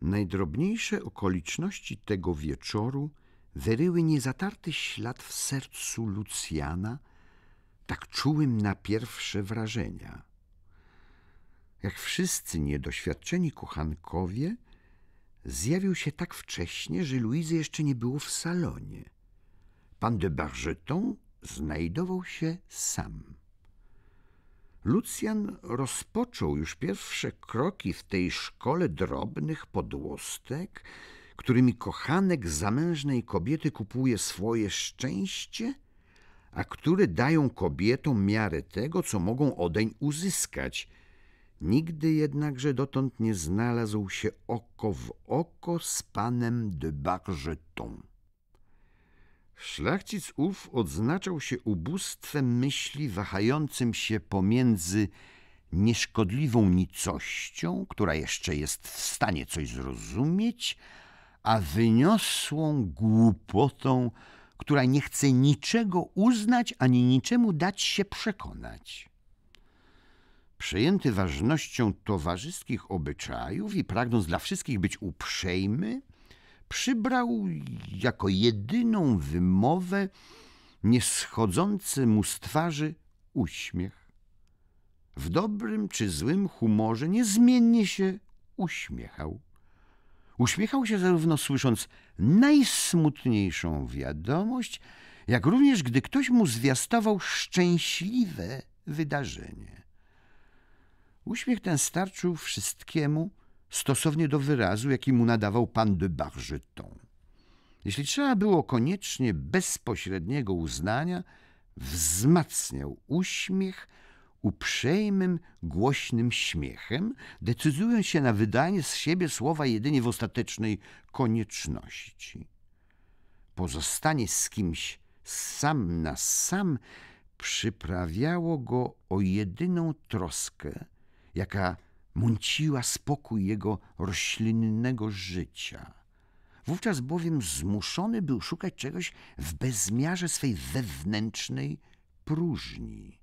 Najdrobniejsze okoliczności tego wieczoru wyryły niezatarty ślad w sercu Lucjana, tak czułym na pierwsze wrażenia. Jak wszyscy niedoświadczeni kochankowie, zjawił się tak wcześnie, że Luizy jeszcze nie było w salonie. Pan de Bargeton znajdował się sam. Lucjan rozpoczął już pierwsze kroki w tej szkole drobnych podłostek, którymi kochanek zamężnej kobiety kupuje swoje szczęście, a które dają kobietom miarę tego, co mogą odeń uzyskać. Nigdy jednakże dotąd nie znalazł się oko w oko z panem de Bargeton. Szlachcic ów odznaczał się ubóstwem myśli wahającym się pomiędzy nieszkodliwą nicością, która jeszcze jest w stanie coś zrozumieć, a wyniosłą głupotą, która nie chce niczego uznać ani niczemu dać się przekonać. Przejęty ważnością towarzyskich obyczajów i pragnąc dla wszystkich być uprzejmy, przybrał jako jedyną wymowę nieschodzący mu z twarzy uśmiech. W dobrym czy złym humorze niezmiennie się uśmiechał. Uśmiechał się zarówno słysząc najsmutniejszą wiadomość, jak również gdy ktoś mu zwiastował szczęśliwe wydarzenie. Uśmiech ten starczył wszystkiemu, stosownie do wyrazu, jaki mu nadawał pan de Bargeton. Jeśli trzeba było koniecznie bezpośredniego uznania, wzmacniał uśmiech uprzejmym, głośnym śmiechem, decydując się na wydanie z siebie słowa jedynie w ostatecznej konieczności. Pozostanie z kimś sam na sam przyprawiało go o jedyną troskę, jaka mąciła spokój jego roślinnego życia. Wówczas bowiem zmuszony był szukać czegoś w bezmiarze swej wewnętrznej próżni.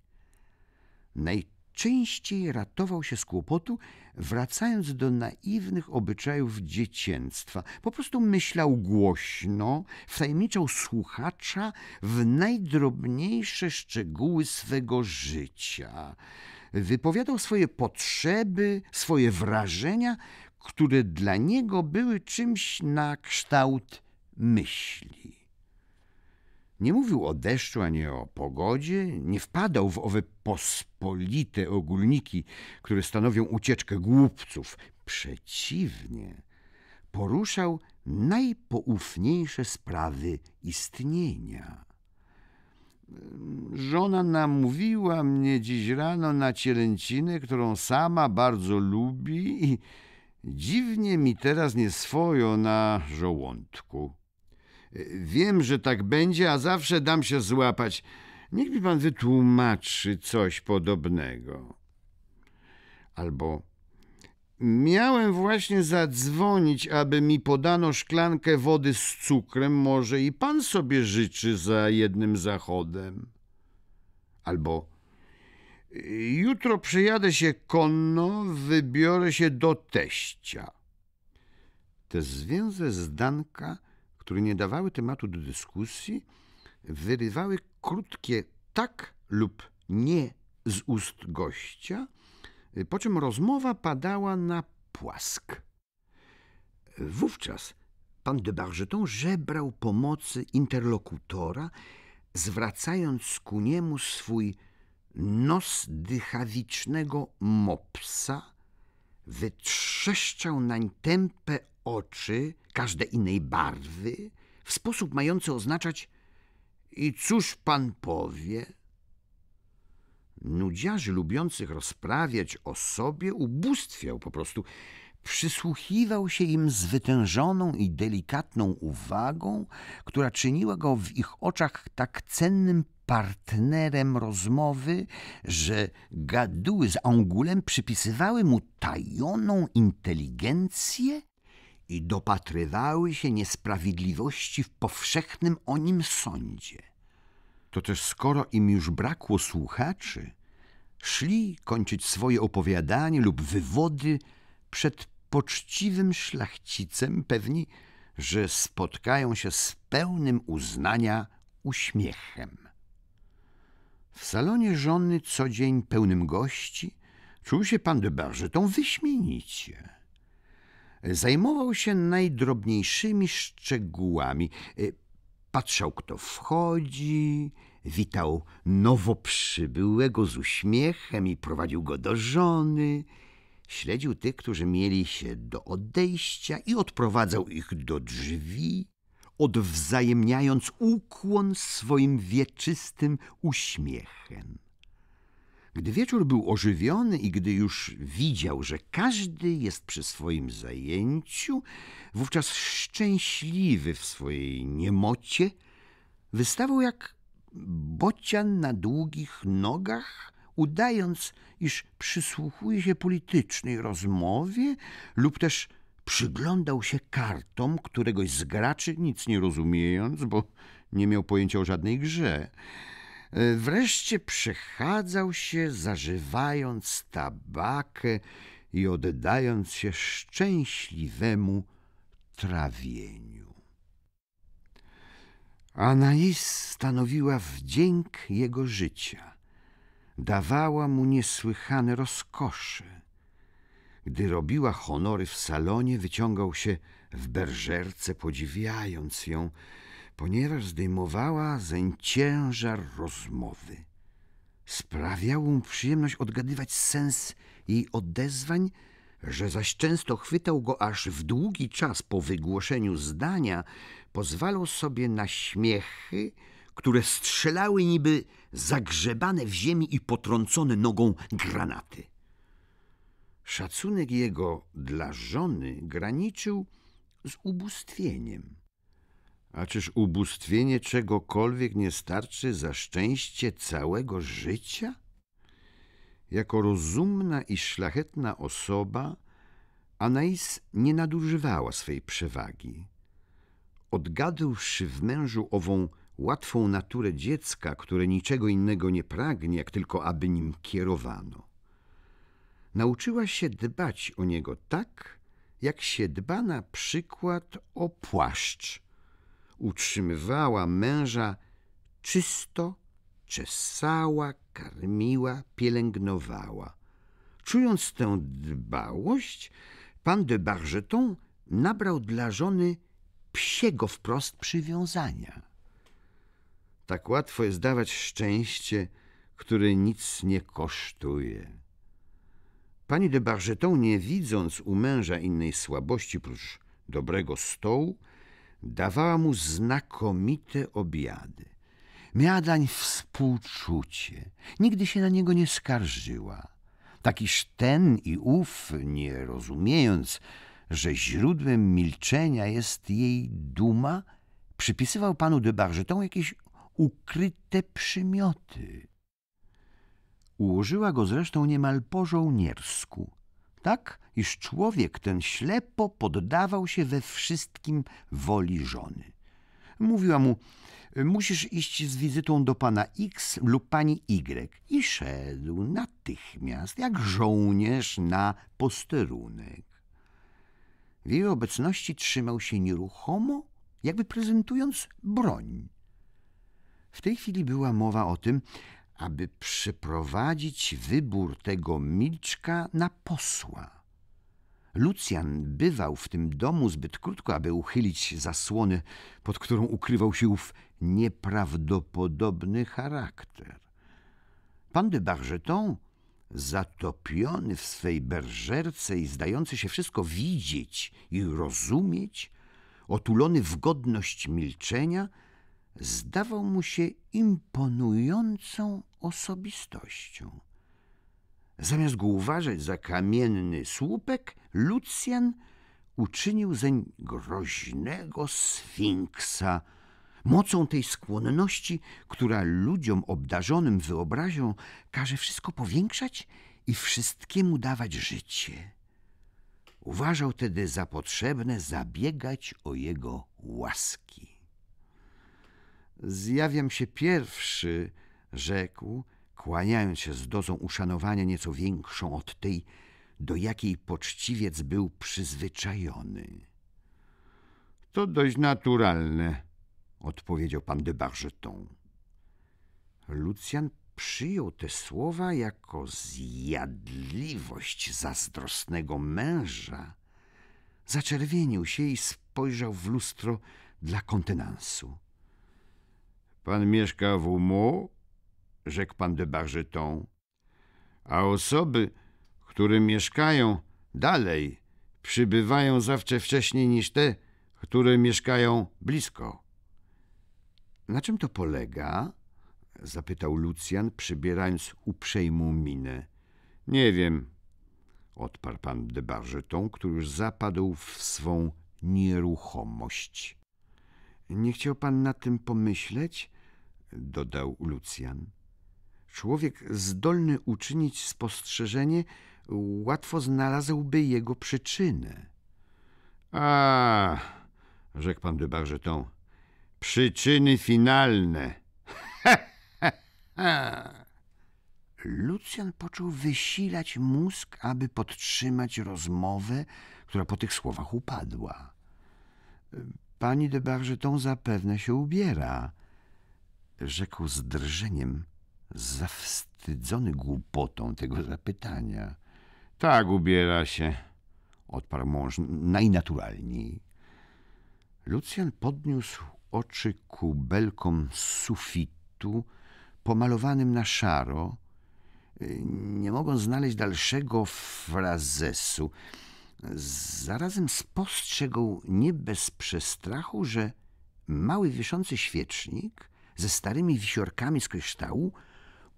Najczęściej ratował się z kłopotu, wracając do naiwnych obyczajów dziecięctwa. Po prostu myślał głośno, wtajemniczał słuchacza w najdrobniejsze szczegóły swego życia. Wypowiadał swoje potrzeby, swoje wrażenia, które dla niego były czymś na kształt myśli. Nie mówił o deszczu ani o pogodzie, nie wpadał w owe pospolite ogólniki, które stanowią ucieczkę głupców. Przeciwnie, poruszał najpoufniejsze sprawy istnienia. Żona namówiła mnie dziś rano na cielęcinę, którą sama bardzo lubi i dziwnie mi teraz nie swojo na żołądku. Wiem, że tak będzie, a zawsze dam się złapać. Niech mi pan wytłumaczy coś podobnego. Albo miałem właśnie zadzwonić, aby mi podano szklankę wody z cukrem, może i pan sobie życzy za jednym zachodem. Albo jutro przyjadę się konno, wybiorę się do teścia. Te zwięzłe zdanka które nie dawały tematu do dyskusji, wyrywały krótkie tak lub nie z ust gościa, po czym rozmowa padała na płask. Wówczas pan de Bargeton żebrał pomocy interlokutora, zwracając ku niemu swój nos dychawicznego mopsa, wytrzeszczał nań tępe oczy, każde innej barwy, w sposób mający oznaczać i cóż pan powie? Nudziarzy lubiących rozprawiać o sobie ubóstwiał po prostu. Przysłuchiwał się im z wytężoną i delikatną uwagą, która czyniła go w ich oczach tak cennym partnerem rozmowy, że gaduły z Angulem przypisywały mu tajoną inteligencję i dopatrywały się niesprawiedliwości w powszechnym o nim sądzie. To też skoro im już brakło słuchaczy, szli kończyć swoje opowiadanie lub wywody przed poczciwym szlachcicem, pewni, że spotkają się z pełnym uznania uśmiechem. W salonie żony co dzień pełnym gości czuł się pan de Bargeton wyśmienicie. Zajmował się najdrobniejszymi szczegółami. Patrzał, kto wchodzi, witał nowo przybyłego z uśmiechem i prowadził go do żony. Śledził tych, którzy mieli się do odejścia i odprowadzał ich do drzwi, odwzajemniając ukłon swoim wieczystym uśmiechem. Gdy wieczór był ożywiony i gdy już widział, że każdy jest przy swoim zajęciu, wówczas szczęśliwy w swojej niemocie, wystawał jak bocian na długich nogach, udając, iż przysłuchuje się politycznej rozmowie lub też przyglądał się kartom któregoś z graczy, nic nie rozumiejąc, bo nie miał pojęcia o żadnej grze. Wreszcie przechadzał się, zażywając tabakę i oddając się szczęśliwemu trawieniu. Anais stanowiła wdzięk jego życia. Dawała mu niesłychane rozkosze. Gdy robiła honory w salonie, wyciągał się w berżerce, podziwiając ją, ponieważ zdejmowała zeń ciężar rozmowy. Sprawiało mu przyjemność odgadywać sens jej odezwań, że zaś często chwytał go aż w długi czas po wygłoszeniu zdania, pozwalał sobie na śmiechy, które strzelały niby zagrzebane w ziemi i potrącone nogą granaty. Szacunek jego dla żony graniczył z ubóstwieniem. A czyż ubóstwienie czegokolwiek nie starczy za szczęście całego życia? Jako rozumna i szlachetna osoba, Anais nie nadużywała swej przewagi. Odgadłszy w mężu ową łatwą naturę dziecka, które niczego innego nie pragnie, jak tylko aby nim kierowano. Nauczyła się dbać o niego tak, jak się dba na przykład o płaszcz. Utrzymywała męża czysto, czesała, karmiła, pielęgnowała. Czując tę dbałość, pan de Bargeton nabrał dla żony psiego wprost przywiązania. Tak łatwo jest dawać szczęście, które nic nie kosztuje. Pani de Bargeton, nie widząc u męża innej słabości prócz dobrego stołu, dawała mu znakomite obiady. Miała dań współczucie, nigdy się na niego nie skarżyła. Takiż ten i ów, nie rozumiejąc, że źródłem milczenia jest jej duma, przypisywał panu de Bargeton jakieś ukryte przymioty. Ułożyła go zresztą niemal po żołniersku, tak iż człowiek ten ślepo poddawał się we wszystkim woli żony. Mówiła mu, musisz iść z wizytą do pana X lub pani Y i szedł natychmiast, jak żołnierz na posterunek. W jej obecności trzymał się nieruchomo, jakby prezentując broń. W tej chwili była mowa o tym, aby przeprowadzić wybór tego milczka na posła. Lucjan bywał w tym domu zbyt krótko, aby uchylić zasłonę, pod którą ukrywał się ów nieprawdopodobny charakter. Pan de Bargeton, zatopiony w swej berżerce i zdający się wszystko widzieć i rozumieć, otulony w godność milczenia, zdawał mu się imponującą osobistością. Zamiast go uważać za kamienny słupek, Lucjan uczynił zeń groźnego sfinksa, mocą tej skłonności, która ludziom obdarzonym wyobrazią każe wszystko powiększać i wszystkiemu dawać życie. Uważał tedy za potrzebne zabiegać o jego łaski. Zjawiam się pierwszy, rzekł, kłaniając się z dozą uszanowania nieco większą od tej, do jakiej poczciwiec był przyzwyczajony. To dość naturalne, odpowiedział pan de Bargeton. Lucjan przyjął te słowa jako zjadliwość zazdrosnego męża. Zaczerwienił się i spojrzał w lustro dla kontenansu. Pan mieszka w Umo? rzekł pan de Bargeton. A osoby, które mieszkają dalej, przybywają zawsze wcześniej niż te, które mieszkają blisko. Na czym to polega? zapytał Lucjan, przybierając uprzejmą minę. Nie wiem, odparł pan de Bargeton, który już zapadł w swą nieruchomość. Nie chciał pan na tym pomyśleć? Dodał Lucjan. Człowiek zdolny uczynić spostrzeżenie łatwo znalazłby jego przyczynę. A, rzekł pan de Bargeton, przyczyny finalne. Lucjan począł wysilać mózg, aby podtrzymać rozmowę, która po tych słowach upadła. Pani de Bargeton zapewne się ubiera, rzekł z drżeniem, zawstydzony głupotą tego zapytania. Tak, ubiera się, odparł mąż najnaturalniej. Lucjan podniósł oczy ku belkom sufitu, pomalowanym na szaro, nie mogąc znaleźć dalszego frazesu. Zarazem spostrzegł nie bez przestrachu, że mały wiszący świecznik ze starymi wisiorkami z kryształu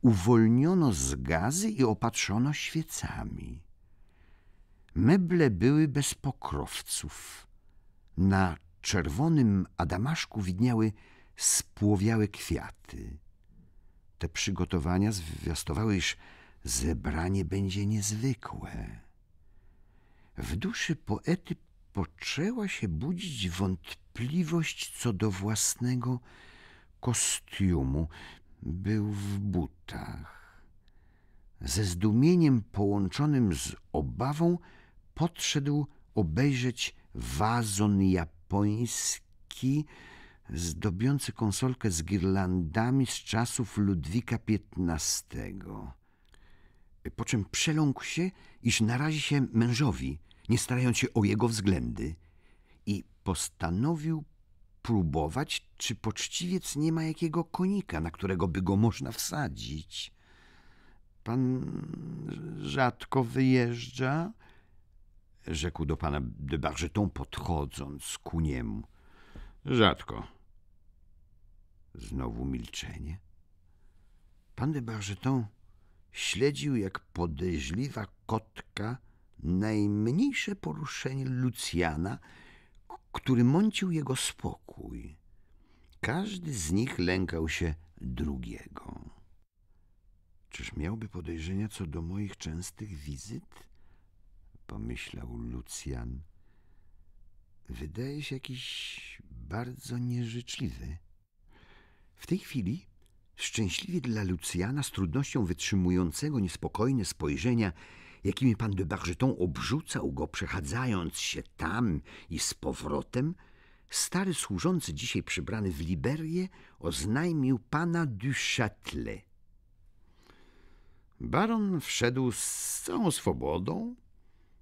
uwolniono z gazy i opatrzono świecami. Meble były bez pokrowców. Na czerwonym adamaszku widniały spłowiałe kwiaty. Te przygotowania zwiastowały, iż zebranie będzie niezwykłe. W duszy poety poczęła się budzić wątpliwość co do własnego kostiumu. Był w butach. Ze zdumieniem połączonym z obawą podszedł obejrzeć wazon japoński, zdobiący konsolkę z girlandami z czasów Ludwika XV. Po czym przeląkł się, iż narazi się mężowi, nie starając się o jego względy, i postanowił próbować, czy poczciwiec nie ma jakiego konika, na którego by go można wsadzić. Pan rzadko wyjeżdża? rzekł do pana de Bargeton, podchodząc ku niemu. Rzadko. Znowu milczenie. Pan de Bargeton śledził jak podejrzliwa kotka najmniejsze poruszenie Lucjana, który mącił jego spokój. Każdy z nich lękał się drugiego. Czyż miałby podejrzenia co do moich częstych wizyt? Pomyślał Lucjan. Wydaje się jakiś bardzo nieżyczliwy. W tej chwili, szczęśliwie dla Lucjana, z trudnością wytrzymującego niespokojne spojrzenia, jakimi pan de Bargeton obrzucał go, przechadzając się tam i z powrotem, stary służący dzisiaj przybrany w liberię oznajmił pana du Châtelet. Baron wszedł z całą swobodą,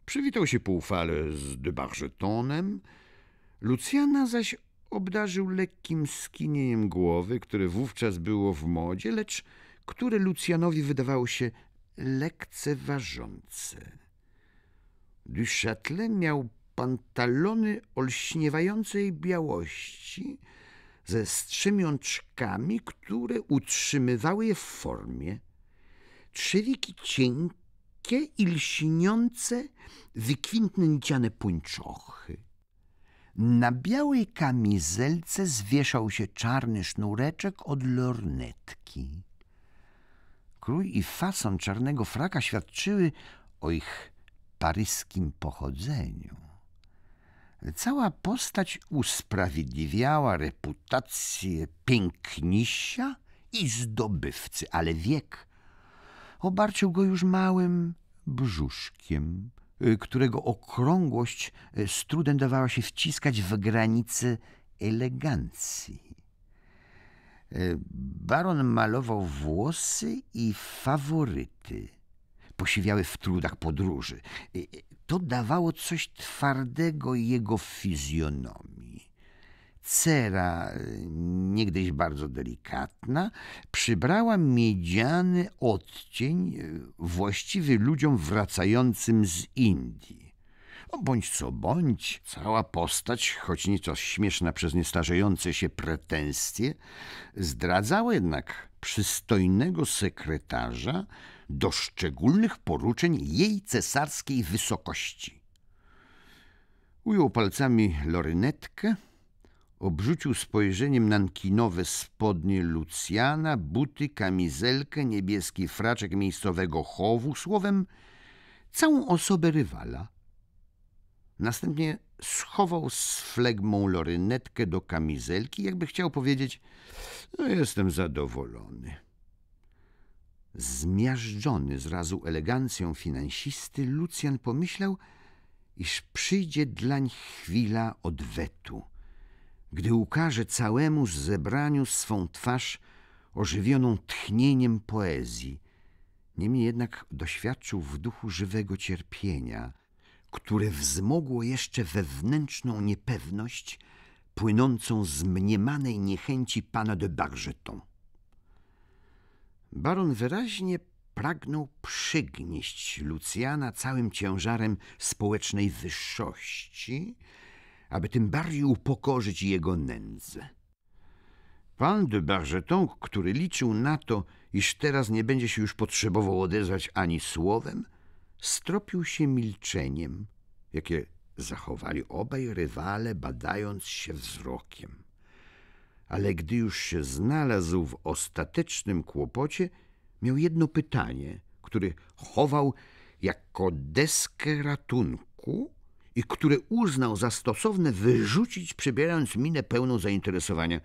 przywitał się poufale z de Bargetonem, Lucjana zaś obdarzył lekkim skinieniem głowy, które wówczas było w modzie, lecz które Lucjanowi wydawało się lekceważące. Du Châtelet miał pantalony olśniewającej białości ze strzemiączkami, które utrzymywały je w formie. Trzewiki cienkie i lśniące, wykwintne niciane pończochy. Na białej kamizelce zwieszał się czarny sznureczek od lornetki. Krój i fason czarnego fraka świadczyły o ich paryskim pochodzeniu. Cała postać usprawiedliwiała reputację pięknisia i zdobywcy, ale wiek obarczył go już małym, brzuszkiem, y, którego okrągłość y, z trudem dawała się wciskać w granice elegancji. Y, Baron malował włosy i faworyty. Posiwiały w trudach podróży. To dawało coś twardego jego fizjonomii. Cera, niegdyś bardzo delikatna, przybrała miedziany odcień właściwy ludziom wracającym z Indii. No, bądź co bądź, cała postać, choć nieco śmieszna przez niestarzejące się pretensje, zdradzała jednak przystojnego sekretarza do szczególnych poruczeń jej cesarskiej wysokości. Ujął palcami lorynetkę, obrzucił spojrzeniem nankinowe spodnie Lucjana, buty, kamizelkę, niebieski fraczek miejscowego chowu, słowem całą osobę rywala. Następnie schował z flegmą lorynetkę do kamizelki, jakby chciał powiedzieć: No, jestem zadowolony. Zmiażdżony zrazu elegancją finansisty, Lucjan pomyślał, iż przyjdzie dlań chwila odwetu, gdy ukaże całemu zebraniu swą twarz ożywioną tchnieniem poezji. Niemniej jednak doświadczył w duchu żywego cierpienia, które wzmogło jeszcze wewnętrzną niepewność płynącą z mniemanej niechęci pana de Bargeton. Baron wyraźnie pragnął przygnieść Lucjana całym ciężarem społecznej wyższości, aby tym bardziej upokorzyć jego nędzę. Pan de Bargeton, który liczył na to, iż teraz nie będzie się już potrzebował odezwać ani słowem, stropił się milczeniem, jakie zachowali obaj rywale, badając się wzrokiem. Ale gdy już się znalazł w ostatecznym kłopocie, miał jedno pytanie, które chował jako deskę ratunku i które uznał za stosowne wyrzucić, przybierając minę pełną zainteresowania.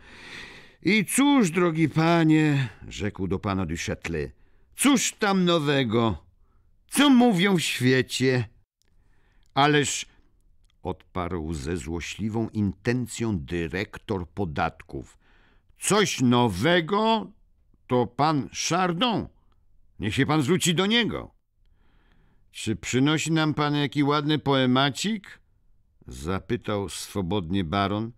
I cóż, drogi panie, rzekł do pana du Châtelet, cóż tam nowego? Co mówią w świecie? Ależ odparł ze złośliwą intencją dyrektor podatków. Coś nowego to pan Chardon. Niech się pan zwróci do niego. Czy przynosi nam pan jaki ładny poemacik? Zapytał swobodnie baron,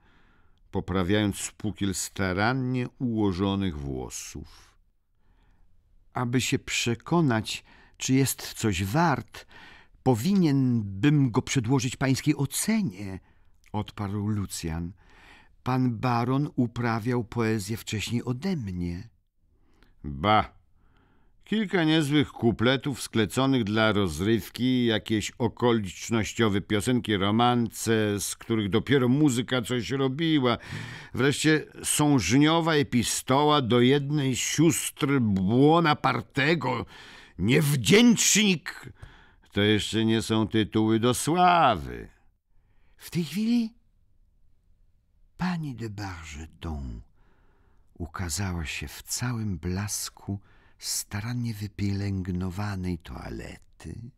poprawiając spókiel starannie ułożonych włosów. Aby się przekonać, czy jest coś wart, powinien bym go przedłożyć pańskiej ocenie, odparł Lucjan. Pan baron uprawiał poezję wcześniej ode mnie. Ba! Kilka niezłych kupletów skleconych dla rozrywki, jakieś okolicznościowe piosenki, romance, z których dopiero muzyka coś robiła. Wreszcie sążniowa epistoła do jednej sióstr Błonapartego. Niewdzięcznik! To jeszcze nie są tytuły do sławy. W tej chwili pani de Bargeton ukazała się w całym blasku starannie wypielęgnowanej toalety.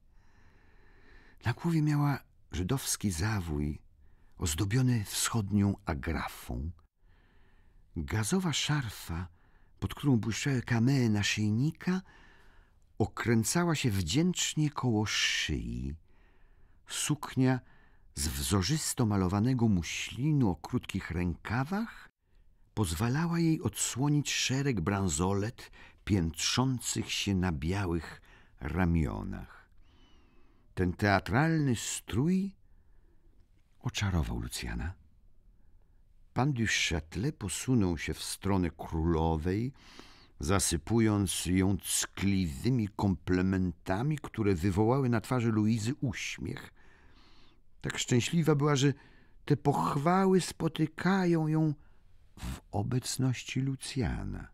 Na głowie miała żydowski zawój ozdobiony wschodnią agrafą. Gazowa szarfa, pod którą błyszczały kamee naszyjnika, okręcała się wdzięcznie koło szyi. Suknia z wzorzysto malowanego muślinu o krótkich rękawach pozwalała jej odsłonić szereg bransolet piętrzących się na białych ramionach. Ten teatralny strój oczarował Lucjana. Pan du Châtelet posunął się w stronę królowej, zasypując ją ckliwymi komplementami, które wywołały na twarzy Luizy uśmiech. Tak szczęśliwa była, że te pochwały spotykają ją w obecności Lucjana.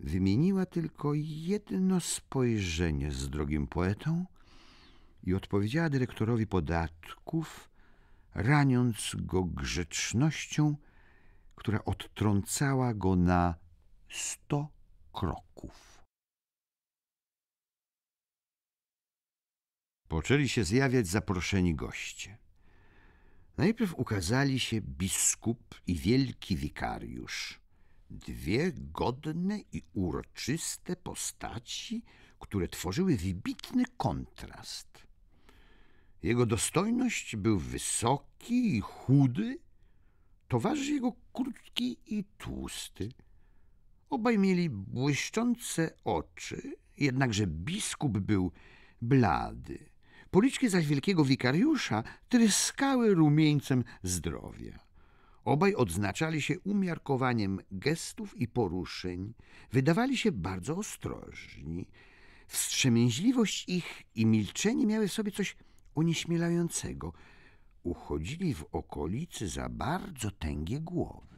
Wymieniła tylko jedno spojrzenie z drogim poetą i odpowiedziała dyrektorowi podatków, raniąc go grzecznością, która odtrącała go na sto kroków. poczęli się zjawiać zaproszeni goście. Najpierw ukazali się biskup i wielki wikariusz. Dwie godne i uroczyste postaci, które tworzyły wybitny kontrast. Jego dostojność był wysoki i chudy, towarzysz jego krótki i tłusty. Obaj mieli błyszczące oczy, jednakże biskup był blady. Policzki zaś wielkiego wikariusza tryskały rumieńcem zdrowia. Obaj odznaczali się umiarkowaniem gestów i poruszeń, wydawali się bardzo ostrożni. Wstrzemięźliwość ich i milczenie miały w sobie coś onieśmielającego. Uchodzili w okolicy za bardzo tęgie głowy.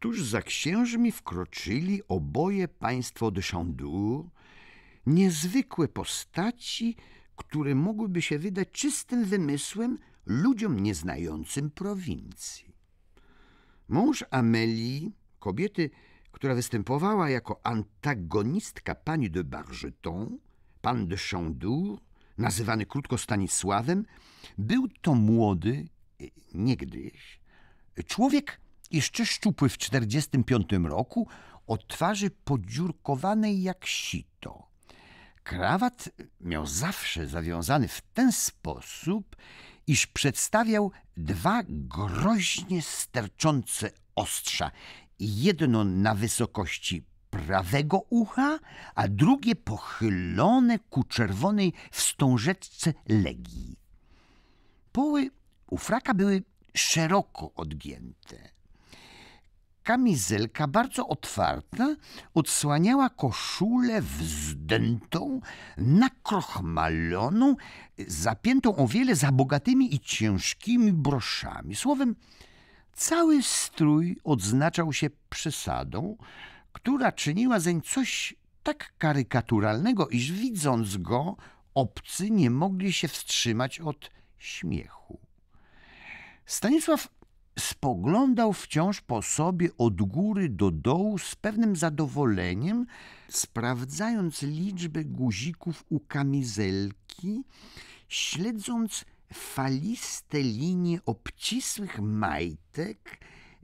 Tuż za księżmi wkroczyli oboje państwo de Chandour, niezwykłe postaci, które mogłyby się wydać czystym wymysłem ludziom nieznającym prowincji. Mąż Amelii, kobiety, która występowała jako antagonistka pani de Bargeton, pan de Chandour, nazywany krótko Stanisławem, był to młody, niegdyś, człowiek jeszcze szczupły w 45 roku, o twarzy podziurkowanej jak sito. Krawat miał zawsze zawiązany w ten sposób, iż przedstawiał dwa groźnie sterczące ostrza, jedno na wysokości prawego ucha, a drugie pochylone ku czerwonej wstążeczce legii. Poły u fraka były szeroko odgięte. Kamizelka bardzo otwarta odsłaniała koszulę wzdętą, nakrochmaloną, zapiętą o wiele za bogatymi i ciężkimi broszami. Słowem, cały strój odznaczał się przesadą, która czyniła zeń coś tak karykaturalnego, iż widząc go, obcy nie mogli się wstrzymać od śmiechu. Stanisław spoglądał wciąż po sobie od góry do dołu z pewnym zadowoleniem, sprawdzając liczbę guzików u kamizelki, śledząc faliste linie obcisłych majtek,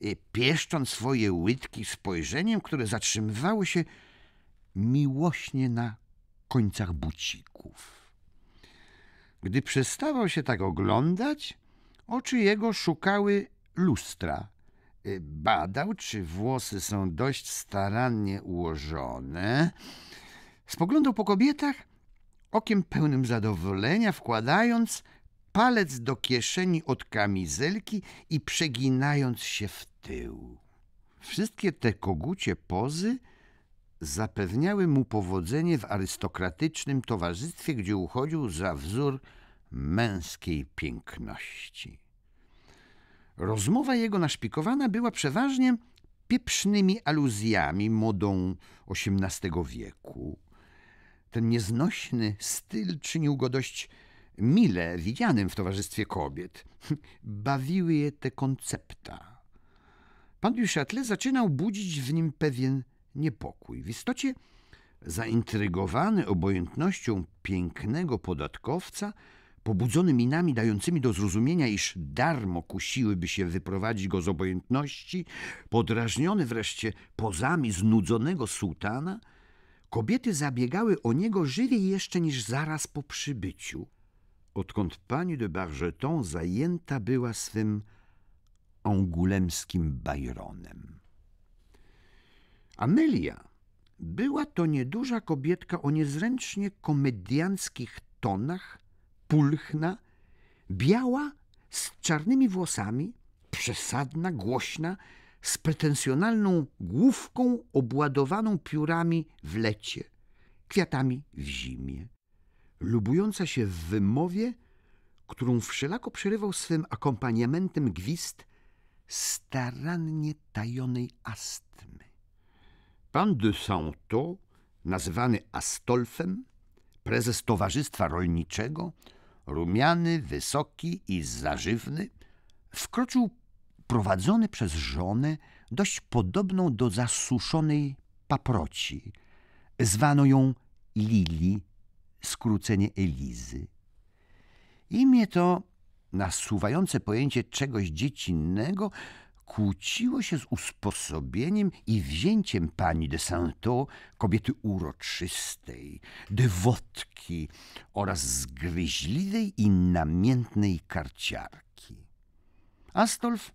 y, pieszcząc swoje łydki spojrzeniem, które zatrzymywało się miłośnie na końcach bucików. Gdy przestawał się tak oglądać, oczy jego szukały lustra. Y, badał, czy włosy są dość starannie ułożone. Spoglądał po kobietach, okiem pełnym zadowolenia, wkładając palec do kieszeni od kamizelki i przeginając się w tył. Wszystkie te kogucie pozy zapewniały mu powodzenie w arystokratycznym towarzystwie, gdzie uchodził za wzór męskiej piękności. Rozmowa jego naszpikowana była przeważnie pieprznymi aluzjami modą XVIII wieku. Ten nieznośny styl czynił go dość mile widzianym w towarzystwie kobiet. Bawiły je te koncepta. Pan du zaczynał budzić w nim pewien niepokój. W istocie zaintrygowany obojętnością pięknego podatkowca, pobudzony minami dającymi do zrozumienia, iż darmo kusiłyby się wyprowadzić go z obojętności, podrażniony wreszcie pozami znudzonego sułtana, kobiety zabiegały o niego żywiej jeszcze niż zaraz po przybyciu, odkąd pani de Bargeton zajęta była swym angulemskim Byronem. Amelia była to nieduża kobietka o niezręcznie komedianckich tonach, pulchna, biała, z czarnymi włosami, przesadna, głośna, z pretensjonalną główką obładowaną piórami w lecie, kwiatami w zimie, lubująca się w wymowie, którą wszelako przerywał swym akompaniamentem gwizd starannie tajonej astmy. Pan de Santo, nazywany Astolfem, prezes Towarzystwa Rolniczego, rumiany, wysoki i zażywny, wkroczył prowadzony przez żonę, dość podobną do zasuszonej paproci. Zwano ją Lili, skrócenie Elizy. Imię to, nasuwające pojęcie czegoś dziecinnego, kłóciło się z usposobieniem i wzięciem pani de Saintot, kobiety uroczystej, dewotki oraz zgryźliwej i namiętnej karciarki. Astolf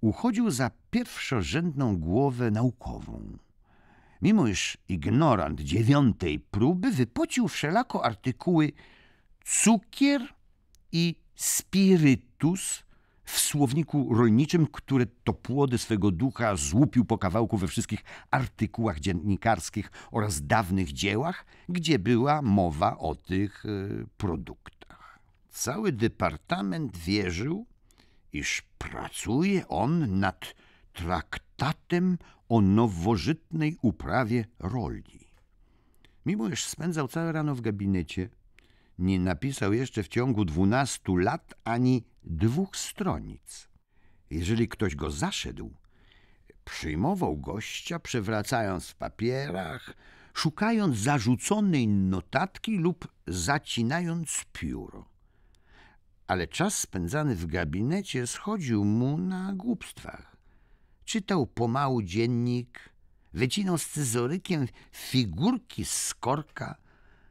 uchodził za pierwszorzędną głowę naukową. Mimo iż ignorant dziewiątej próby wypocił wszelako artykuły cukier i spirytus w słowniku rolniczym, które to płody swego ducha złupił po kawałku we wszystkich artykułach dziennikarskich oraz dawnych dziełach, gdzie była mowa o tych y, produktach. Cały departament wierzył, iż pracuje on nad traktatem o nowożytnej uprawie roli. Mimo iż spędzał całe rano w gabinecie, nie napisał jeszcze w ciągu dwunastu lat ani dwóch stronic. Jeżeli ktoś go zaszedł, przyjmował gościa, przewracając w papierach, szukając zarzuconej notatki lub zacinając pióro. Ale czas spędzany w gabinecie schodził mu na głupstwach. Czytał pomału dziennik, wycinał scyzorykiem figurki z korka,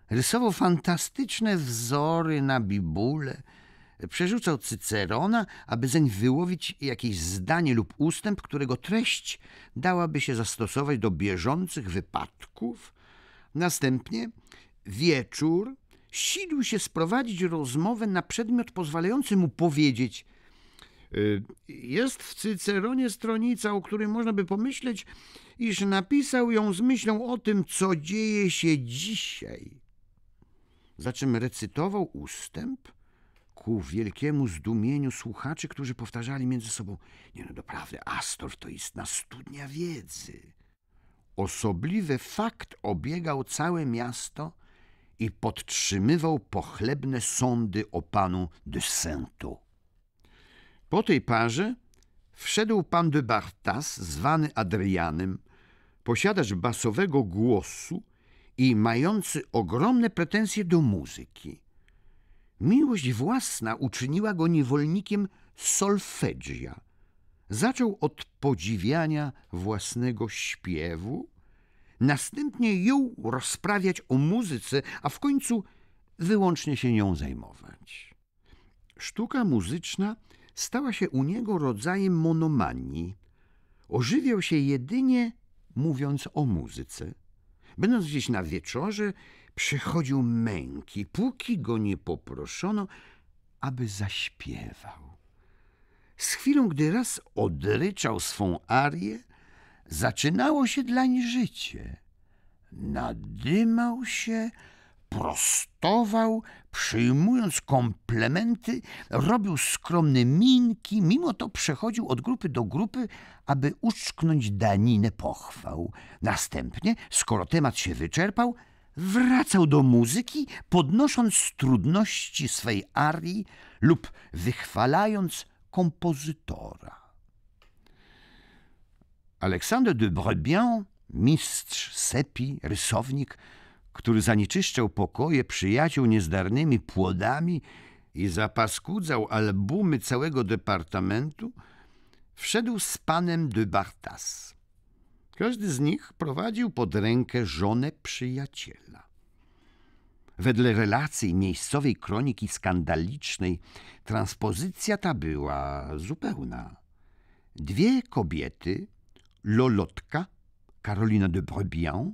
rysował fantastyczne wzory na bibule, przerzucał Cycerona, aby zeń wyłowić jakieś zdanie lub ustęp, którego treść dałaby się zastosować do bieżących wypadków. Następnie wieczór sił się sprowadzić rozmowę na przedmiot pozwalający mu powiedzieć y, jest w Cyceronie stronica, o której można by pomyśleć, iż napisał ją z myślą o tym, co dzieje się dzisiaj. Za czym recytował ustęp ku wielkiemu zdumieniu słuchaczy, którzy powtarzali między sobą: Nie, no doprawdy, Astor to istna studnia wiedzy. Osobliwy fakt obiegał całe miasto i podtrzymywał pochlebne sądy o panu de Saintot. Po tej parze wszedł pan de Bartas, zwany Adrianem, posiadacz basowego głosu i mający ogromne pretensje do muzyki. Miłość własna uczyniła go niewolnikiem solfeggia. Zaczął od podziwiania własnego śpiewu, następnie jął rozprawiać o muzyce, a w końcu wyłącznie się nią zajmować. Sztuka muzyczna stała się u niego rodzajem monomanii. Ożywiał się jedynie mówiąc o muzyce. Będąc gdzieś na wieczorze, przychodził męki, póki go nie poproszono, aby zaśpiewał. Z chwilą, gdy raz odryczał swą arię, zaczynało się dlań życie. Nadymał się, prostował, przyjmując komplementy, robił skromne minki, mimo to przechodził od grupy do grupy, aby uczknąć daninę pochwał. Następnie, skoro temat się wyczerpał, wracał do muzyki, podnosząc trudności swej arii lub wychwalając kompozytora. Aleksander de Brebian, mistrz sepi, rysownik, który zanieczyszczał pokoje przyjaciół niezdarnymi płodami i zapaskudzał albumy całego departamentu, wszedł z panem de Bartas. Każdy z nich prowadził pod rękę żonę przyjaciela. Wedle relacji miejscowej kroniki skandalicznej, transpozycja ta była zupełna. Dwie kobiety, Lolotka, Karolina de Brebian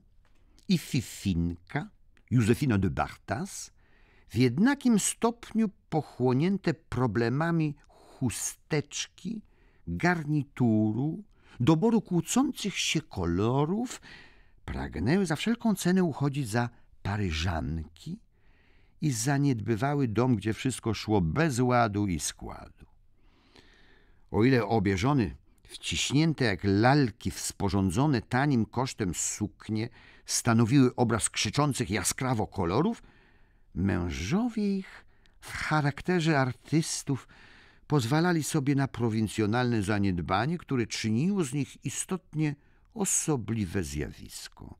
i Fifinka, Józefina de Bartas, w jednakim stopniu pochłonięte problemami chusteczki, garnituru, doboru kłócących się kolorów, pragnęły za wszelką cenę uchodzić za paryżanki i zaniedbywały dom, gdzie wszystko szło bez ładu i składu. O ile obie żony, wciśnięte jak lalki w sporządzone tanim kosztem suknie, stanowiły obraz krzyczących jaskrawo kolorów, mężowie ich w charakterze artystów pozwalali sobie na prowincjonalne zaniedbanie, które czyniło z nich istotnie osobliwe zjawisko.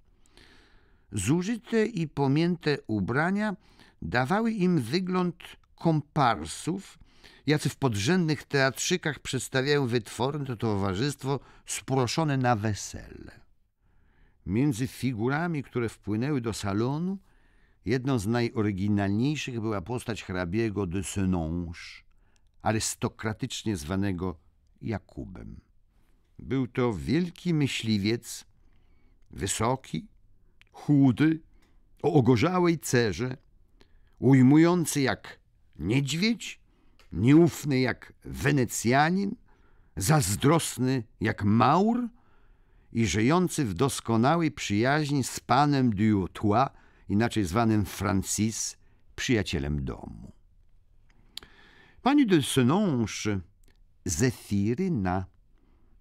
Zużyte i pomięte ubrania dawały im wygląd komparsów, jacy w podrzędnych teatrzykach przedstawiają wytworne towarzystwo sproszone na wesele. Między figurami, które wpłynęły do salonu, jedną z najoryginalniejszych była postać hrabiego de Senonge, arystokratycznie zwanego Jakubem. Był to wielki myśliwiec, wysoki, chudy, o ogorzałej cerze, ujmujący jak niedźwiedź, nieufny jak Wenecjanin, zazdrosny jak Maur i żyjący w doskonałej przyjaźni z panem Dutois, inaczej zwanym Francis, przyjacielem domu. Pani de Senonche, Zefiryna,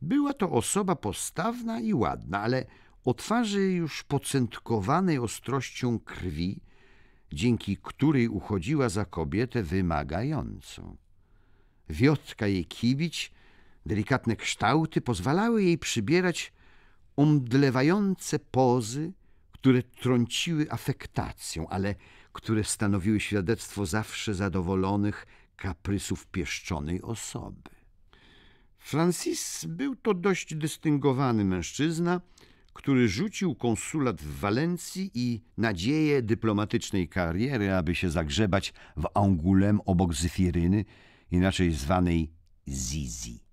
była to osoba postawna i ładna, ale o twarzy już pocentkowanej ostrością krwi, dzięki której uchodziła za kobietę wymagającą. Wiotka jej kibić, delikatne kształty pozwalały jej przybierać omdlewające pozy, które trąciły afektacją, ale które stanowiły świadectwo zawsze zadowolonych kaprysów pieszczonej osoby. Francis był to dość dystyngowany mężczyzna, który rzucił konsulat w Walencji i nadzieję dyplomatycznej kariery, aby się zagrzebać w Angulem obok Zyfiryny, inaczej zwanej Zizi.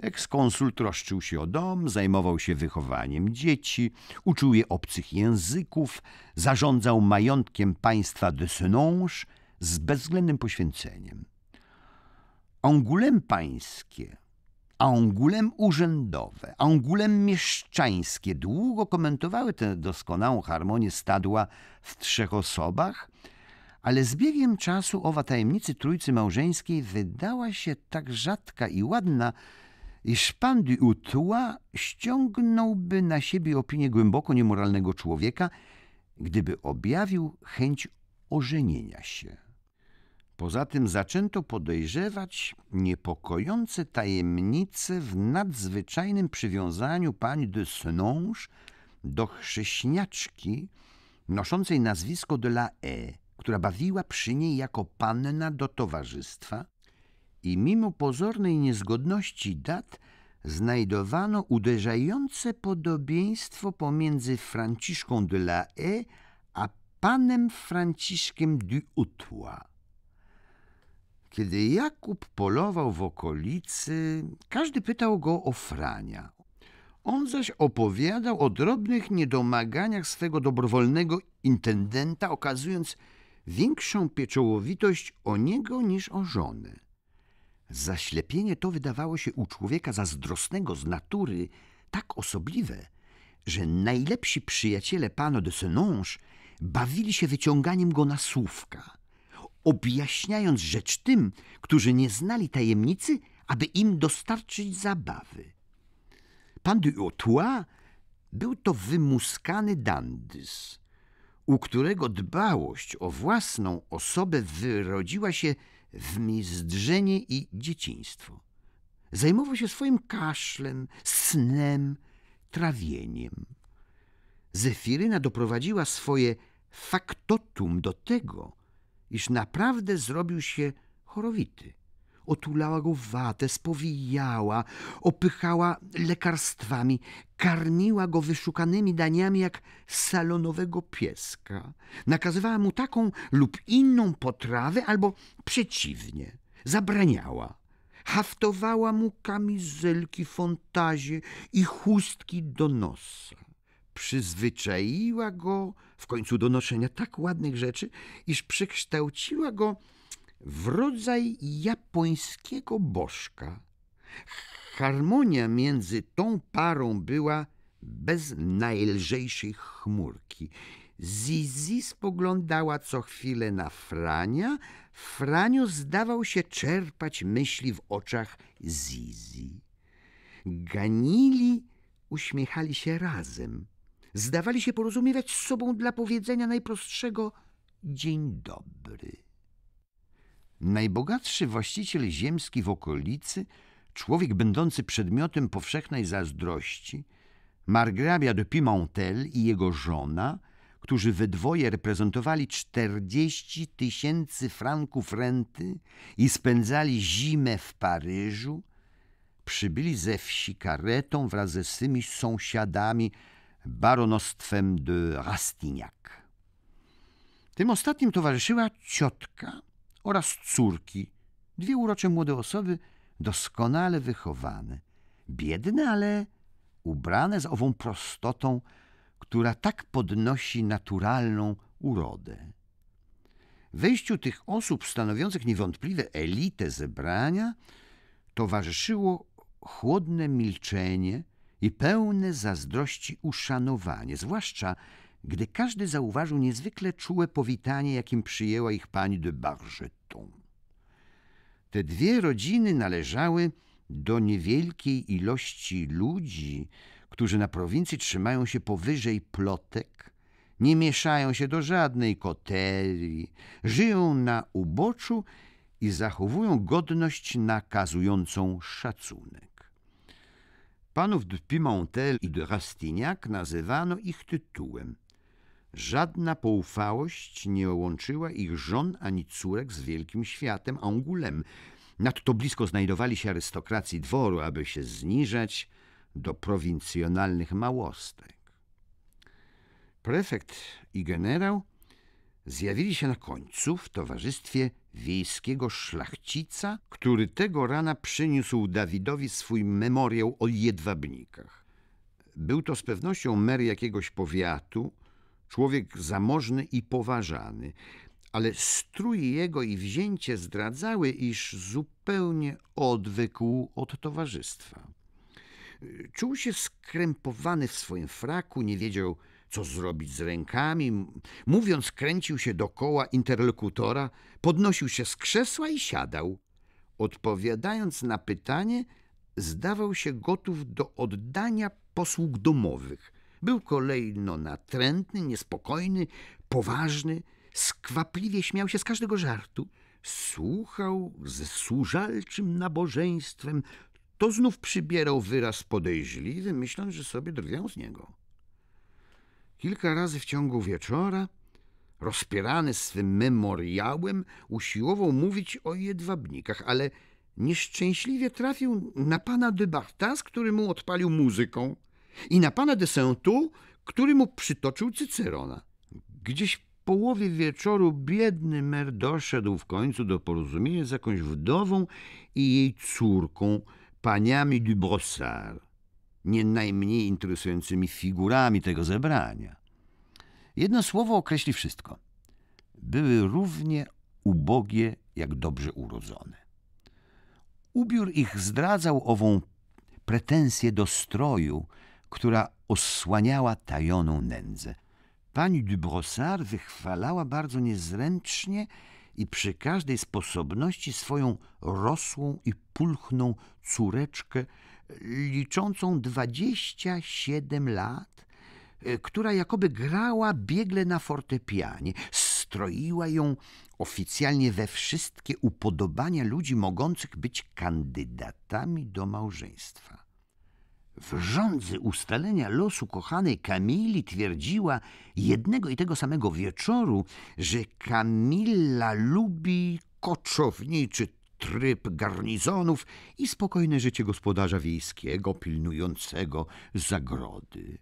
Ekskonsul troszczył się o dom, zajmował się wychowaniem dzieci, uczył je obcych języków, zarządzał majątkiem państwa de Senonge z bezwzględnym poświęceniem. Angulem pańskie, Angulem urzędowe, Angulem mieszczańskie długo komentowały tę doskonałą harmonię stadła w trzech osobach, ale z biegiem czasu owa tajemnicy trójcy małżeńskiej wydała się tak rzadka i ładna, iż pan Dutois ściągnąłby na siebie opinię głęboko niemoralnego człowieka, gdyby objawił chęć ożenienia się. Poza tym zaczęto podejrzewać niepokojące tajemnice w nadzwyczajnym przywiązaniu pani de Senonge do chrześniaczki noszącej nazwisko de la E, która bawiła przy niej jako panna do towarzystwa i mimo pozornej niezgodności dat znajdowano uderzające podobieństwo pomiędzy Franciszką de la E a panem Franciszkiem du Utois. Kiedy Jakub polował w okolicy, każdy pytał go o Frania. On zaś opowiadał o drobnych niedomaganiach swego dobrowolnego intendenta, okazując większą pieczołowitość o niego niż o żonę. Zaślepienie to wydawało się u człowieka zazdrosnego z natury tak osobliwe, że najlepsi przyjaciele pana de Senonge bawili się wyciąganiem go na słówka, objaśniając rzecz tym, którzy nie znali tajemnicy, aby im dostarczyć zabawy. Pan de Hautoi był to wymuskany dandys, u którego dbałość o własną osobę wyrodziła się w mizdrzenie i dzieciństwo. Zajmował się swoim kaszlem, snem, trawieniem. Zefiryna doprowadziła swoje faktotum do tego, iż naprawdę zrobił się chorowity. Otulała go watę, spowijała, opychała lekarstwami, karmiła go wyszukanymi daniami jak salonowego pieska. Nakazywała mu taką lub inną potrawę, albo przeciwnie, zabraniała. Haftowała mu kamizelki, fontazie i chustki do nosa. Przyzwyczaiła go w końcu do noszenia tak ładnych rzeczy, iż przekształciła go w rodzaj japońskiego bożka. Harmonia między tą parą była bez najlżejszej chmurki. Zizi spoglądała co chwilę na Frania. Franio zdawał się czerpać myśli w oczach Zizi. Ganili uśmiechali się razem. Zdawali się porozumiewać z sobą dla powiedzenia najprostszego dzień dobry. Najbogatszy właściciel ziemski w okolicy, człowiek będący przedmiotem powszechnej zazdrości, margrabia de Pimentel i jego żona, którzy we dwoje reprezentowali 40 tysięcy franków renty i spędzali zimę w Paryżu, przybyli ze wsi karetą wraz ze swymi sąsiadami, baronostwem de Rastignac. Tym ostatnim towarzyszyła ciotka oraz córki, dwie urocze młode osoby, doskonale wychowane, biedne, ale ubrane z ową prostotą, która tak podnosi naturalną urodę. Wejściu tych osób stanowiących niewątpliwie elitę zebrania towarzyszyło chłodne milczenie i pełne zazdrości uszanowanie, zwłaszcza gdy każdy zauważył niezwykle czułe powitanie, jakim przyjęła ich pani de Bargeton. Te dwie rodziny należały do niewielkiej ilości ludzi, którzy na prowincji trzymają się powyżej plotek, nie mieszają się do żadnej koterii, żyją na uboczu i zachowują godność nakazującą szacunek. Panów de Pimentel i de Rastignac nazywano ich tytułem. Żadna poufałość nie łączyła ich żon ani córek z wielkim światem Angulem. Nadto blisko znajdowali się arystokracji dworu, aby się zniżać do prowincjonalnych małostek. Prefekt i generał zjawili się na końcu w towarzystwie wiejskiego szlachcica, który tego rana przyniósł Dawidowi swój memoriał o jedwabnikach. Był to z pewnością mer jakiegoś powiatu, człowiek zamożny i poważany, ale strój jego i wzięcie zdradzały, iż zupełnie odwykł od towarzystwa. Czuł się skrępowany w swoim fraku, nie wiedział, co zrobić z rękami. Mówiąc, kręcił się dokoła interlokutora, podnosił się z krzesła i siadał. Odpowiadając na pytanie, zdawał się gotów do oddania posług domowych. Był kolejno natrętny, niespokojny, poważny, skwapliwie śmiał się z każdego żartu. Słuchał ze służalczym nabożeństwem, to znów przybierał wyraz podejrzliwy, myśląc, że sobie drwią z niego. Kilka razy w ciągu wieczora, rozpierany swym memoriałem, usiłował mówić o jedwabnikach, ale nieszczęśliwie trafił na pana de Bartas, który mu odpalił muzyką, i na pana de Saint-Tu, który mu przytoczył Cycerona. Gdzieś w połowie wieczoru biedny mer doszedł w końcu do porozumienia z jakąś wdową i jej córką, paniami du Brossard, nie najmniej interesującymi figurami tego zebrania. Jedno słowo określi wszystko. Były równie ubogie, jak dobrze urodzone. Ubiór ich zdradzał ową pretensję do stroju, która osłaniała tajoną nędzę. Pani du Brossard wychwalała bardzo niezręcznie i przy każdej sposobności swoją rosłą i pulchną córeczkę, liczącą dwadzieścia siedem lat, e, która jakoby grała biegle na fortepianie, stroiła ją oficjalnie we wszystkie upodobania ludzi mogących być kandydatami do małżeństwa. W rządzy ustalenia losu kochanej Kamili twierdziła jednego i tego samego wieczoru, że Kamilla lubi koczowniczy tryb garnizonów i spokojne życie gospodarza wiejskiego pilnującego zagrody.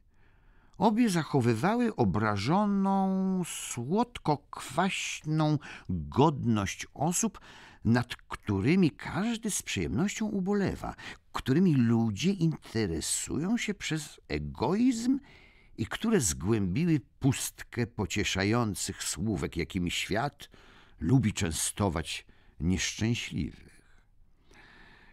Obie zachowywały obrażoną, słodko-kwaśną godność osób, nad którymi każdy z przyjemnością ubolewa, którymi ludzie interesują się przez egoizm i które zgłębiły pustkę pocieszających słówek, jakimi świat lubi częstować nieszczęśliwych.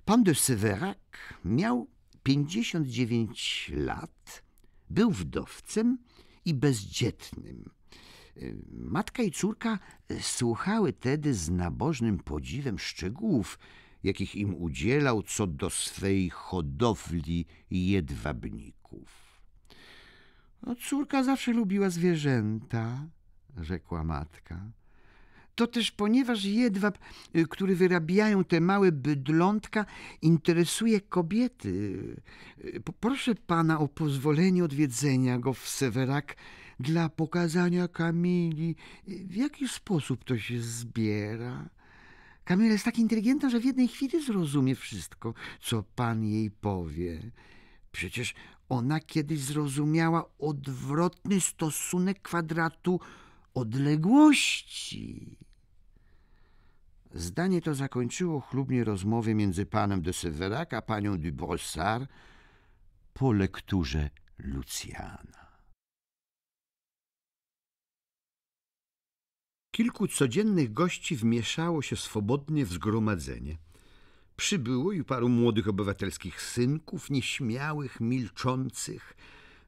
Pan de Severac miał 59 lat, był wdowcem i bezdzietnym. Matka i córka słuchały tedy z nabożnym podziwem szczegółów, jakich im udzielał co do swej hodowli jedwabników. No, córka zawsze lubiła zwierzęta, rzekła matka. To też ponieważ jedwab, y, który wyrabiają te małe bydlątka, interesuje kobiety. Y, proszę pana o pozwolenie odwiedzenia go w Sewerak dla pokazania Kamili, w jaki sposób to się zbiera. Kamila jest tak inteligentna, że w jednej chwili zrozumie wszystko, co pan jej powie. Przecież ona kiedyś zrozumiała odwrotny stosunek kwadratu odległości. Zdanie to zakończyło chlubnie rozmowę między panem de Severac a panią du Brossard po lekturze Lucjana. Kilku codziennych gości wmieszało się swobodnie w zgromadzenie. Przybyło i paru młodych obywatelskich synków, nieśmiałych, milczących,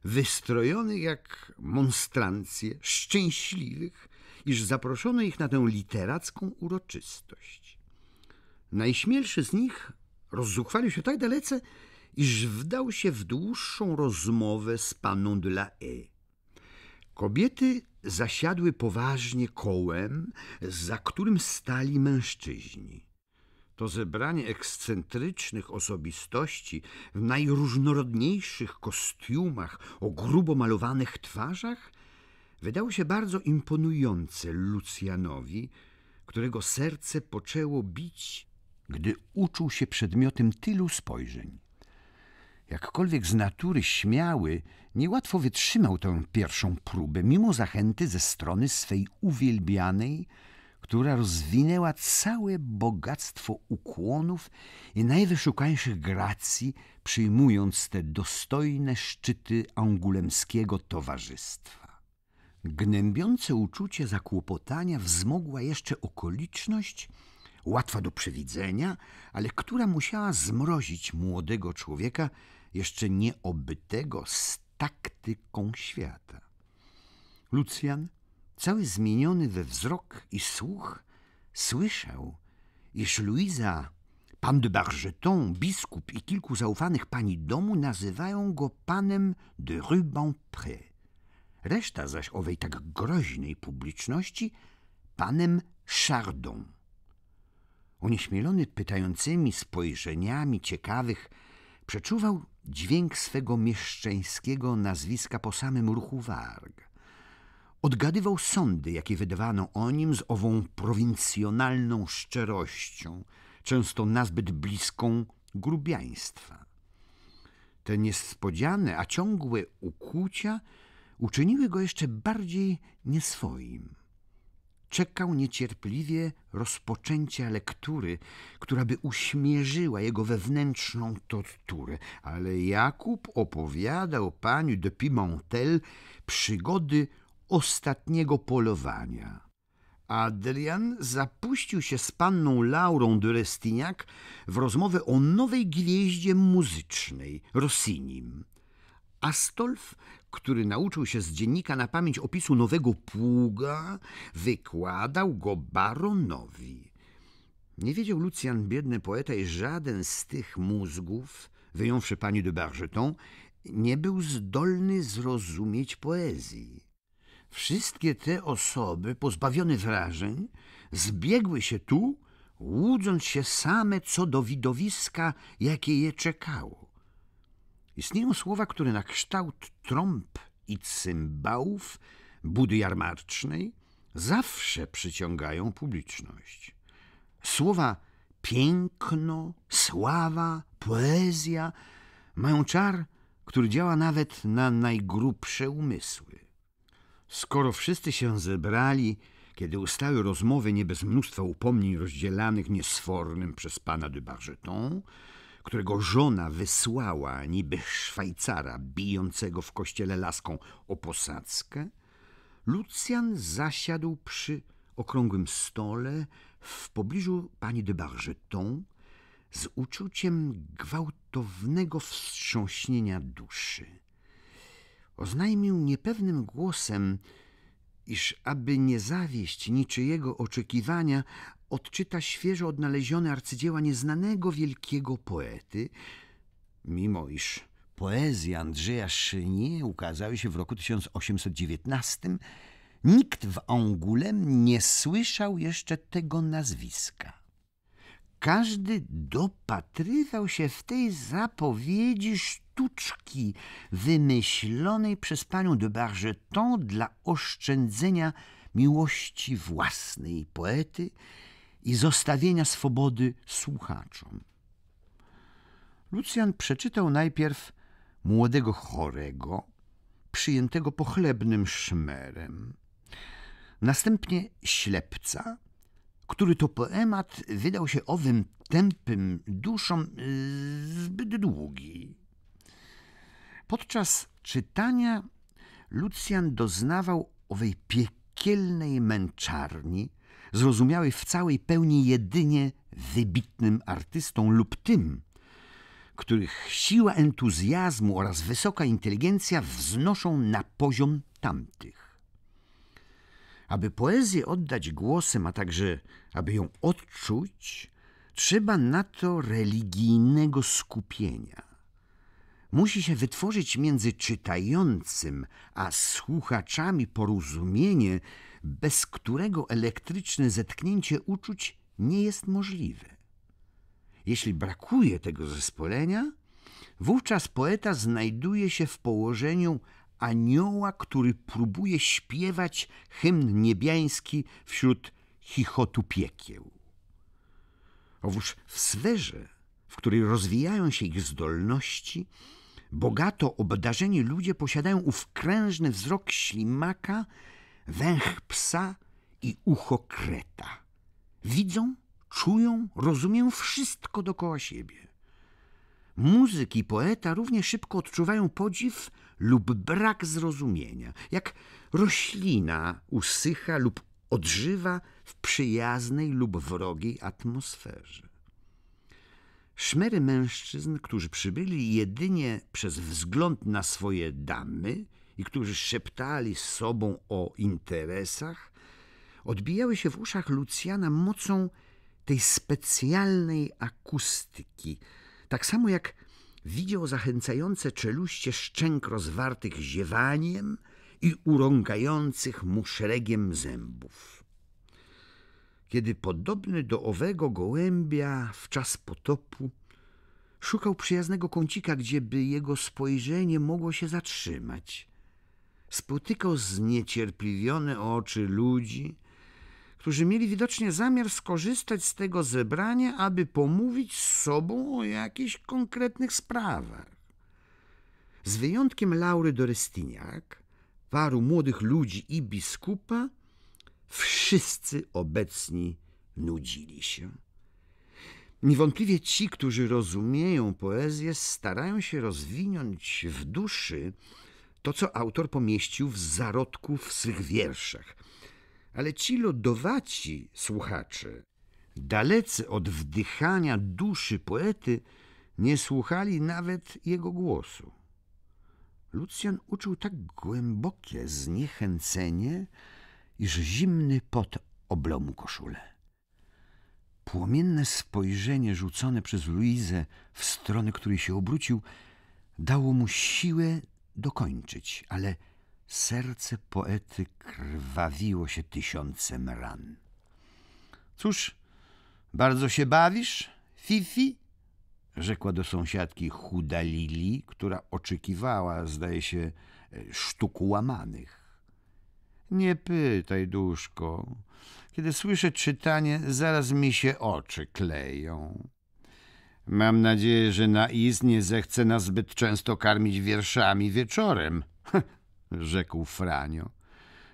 wystrojonych jak monstrancje, szczęśliwych, iż zaproszono ich na tę literacką uroczystość. Najśmielszy z nich rozzuchwalił się tak dalece, iż wdał się w dłuższą rozmowę z panną de la Haye. Kobiety zasiadły poważnie kołem, za którym stali mężczyźni. To zebranie ekscentrycznych osobistości w najróżnorodniejszych kostiumach o grubo malowanych twarzach wydało się bardzo imponujące Lucjanowi, którego serce poczęło bić, gdy uczuł się przedmiotem tylu spojrzeń. Jakkolwiek z natury śmiały, niełatwo wytrzymał tę pierwszą próbę, mimo zachęty ze strony swej uwielbianej, która rozwinęła całe bogactwo ukłonów i najwyszukańszych gracji, przyjmując te dostojne szczyty angulemskiego towarzystwa. Gnębiące uczucie zakłopotania wzmogła jeszcze okoliczność, łatwa do przewidzenia, ale która musiała zmrozić młodego człowieka, jeszcze nieobytego z taktyką świata. Lucjan, cały zmieniony we wzrok i słuch, słyszał, iż Luiza, pan de Bargeton, biskup i kilku zaufanych pani domu nazywają go panem de Rubempré. Reszta zaś owej tak groźnej publiczności panem Chardon. Onieśmielony pytającymi spojrzeniami ciekawych, przeczuwał dźwięk swego mieszczeńskiego nazwiska po samym ruchu warg. Odgadywał sądy, jakie wydawano o nim z ową prowincjonalną szczerością, często nazbyt bliską grubiaństwa. Te niespodziane, a ciągłe ukłucia uczyniły go jeszcze bardziej nieswoim czekał niecierpliwie rozpoczęcia lektury, która by uśmierzyła jego wewnętrzną torturę, ale Jakub opowiadał pani de Pimentel przygody ostatniego polowania. Adrian zapuścił się z panną Laurą de Restignac w rozmowę o nowej gwieździe muzycznej, Rossinim. Astolf który nauczył się z dziennika na pamięć opisu nowego pługa, wykładał go baronowi. Nie wiedział Lucjan, biedny poeta, i żaden z tych mózgów, wyjąwszy pani de Bargeton, nie był zdolny zrozumieć poezji. Wszystkie te osoby, pozbawione wrażeń, zbiegły się tu, łudząc się same co do widowiska, jakie je czekało. Istnieją słowa, które na kształt trąb i cymbałów budy jarmarcznej zawsze przyciągają publiczność. Słowa piękno, sława, poezja mają czar, który działa nawet na najgrubsze umysły. Skoro wszyscy się zebrali, kiedy ustały rozmowy nie bez mnóstwa upomnień rozdzielanych niesfornym przez pana de Bargeton, którego żona wysłała niby Szwajcara bijącego w kościele laską o posadzkę, Lucjan zasiadł przy okrągłym stole w pobliżu pani de Bargeton z uczuciem gwałtownego wstrząśnienia duszy. Oznajmił niepewnym głosem, iż aby nie zawieść niczyjego oczekiwania, odczyta świeżo odnalezione arcydzieła nieznanego wielkiego poety, mimo iż poezje Andrzeja Szynie ukazały się w roku 1819, nikt w Angulem nie słyszał jeszcze tego nazwiska. każdy dopatrywał się w tej zapowiedzi sztuczki wymyślonej przez panią de Bargeton dla oszczędzenia miłości własnej poety i zostawienia swobody słuchaczom. Lucjan przeczytał najpierw młodego chorego, przyjętego pochlebnym szmerem, następnie ślepca, który to poemat wydał się owym tępym duszom yy, zbyt długi. Podczas czytania Lucjan doznawał owej piekielnej męczarni, zrozumiałej w całej pełni jedynie wybitnym artystą lub tym, których siła entuzjazmu oraz wysoka inteligencja wznoszą na poziom tamtych. Aby poezję oddać głosem, a także aby ją odczuć, trzeba na to religijnego skupienia. Musi się wytworzyć między czytającym a słuchaczami porozumienie, bez którego elektryczne zetknięcie uczuć nie jest możliwe. Jeśli brakuje tego zespolenia, wówczas poeta znajduje się w położeniu anioła, który próbuje śpiewać hymn niebiański wśród chichotu piekieł. Owóż w sferze, w której rozwijają się ich zdolności, bogato obdarzeni ludzie posiadają ów krężny wzrok ślimaka, węch psa i ucho kreta. Widzą, czują, rozumieją wszystko dokoła siebie. Muzyk i poeta równie szybko odczuwają podziw lub brak zrozumienia, jak roślina usycha lub odżywa w przyjaznej lub wrogiej atmosferze. Szmery mężczyzn, którzy przybyli jedynie przez wzgląd na swoje damy i którzy szeptali z sobą o interesach, odbijały się w uszach Lucjana mocą tej specjalnej akustyki, tak samo jak widział zachęcające czeluście szczęk rozwartych ziewaniem i urągających mu szeregiem zębów. Kiedy podobny do owego gołębia w czas potopu szukał przyjaznego kącika, gdzieby jego spojrzenie mogło się zatrzymać, spotykał zniecierpliwione oczy ludzi, którzy mieli widocznie zamiar skorzystać z tego zebrania, aby pomówić z sobą o jakichś konkretnych sprawach. Z wyjątkiem Laury Dorestiniak, paru młodych ludzi i biskupa, wszyscy obecni nudzili się. Niewątpliwie ci, którzy rozumieją poezję, starają się rozwinąć w duszy to, co autor pomieścił w zarodku w swych wierszach – ale ci lodowaci słuchacze, dalecy od wdychania duszy poety, nie słuchali nawet jego głosu. Lucjan uczuł tak głębokie zniechęcenie, iż zimny pot oblał mu koszulę. Płomienne spojrzenie rzucone przez Luizę w stronę, której się obrócił, dało mu siłę dokończyć, ale Serce poety krwawiło się tysiącem ran. Cóż, bardzo się bawisz, Fifi? Rzekła do sąsiadki chuda Lili, która oczekiwała, zdaje się, sztuk łamanych. Nie pytaj, duszko. Kiedy słyszę czytanie, zaraz mi się oczy kleją. Mam nadzieję, że na Iz nie zechce nas zbyt często karmić wierszami wieczorem. rzekł Franio.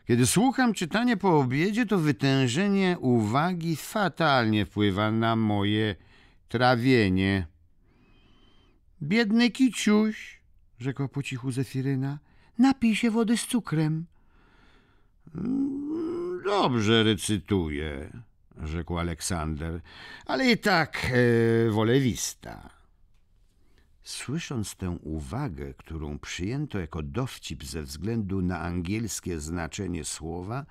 Kiedy słucham czytania po obiedzie, to wytężenie uwagi fatalnie wpływa na moje trawienie. Biedny kiciuś, rzekła po cichu Zefiryna, napij się wody z cukrem. Dobrze recytuję, rzekł Aleksander, ale i tak e, wolę wista. Słysząc tę uwagę, którą przyjęto jako dowcip ze względu na angielskie znaczenie słowa,